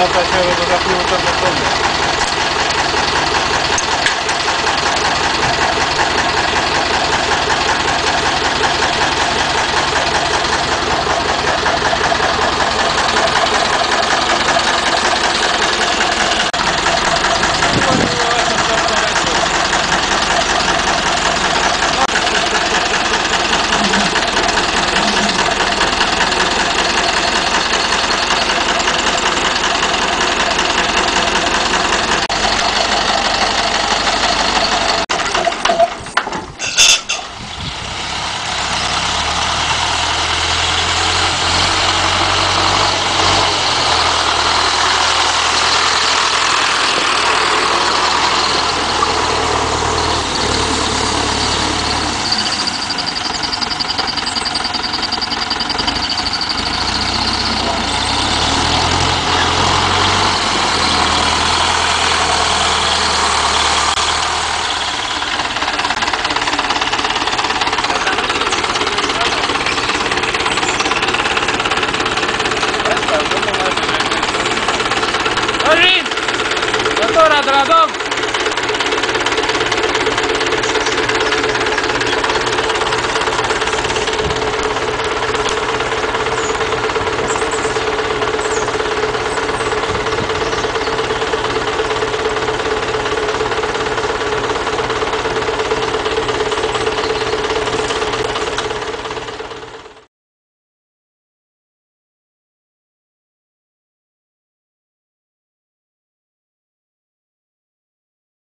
私は私は Ahora, tras dos.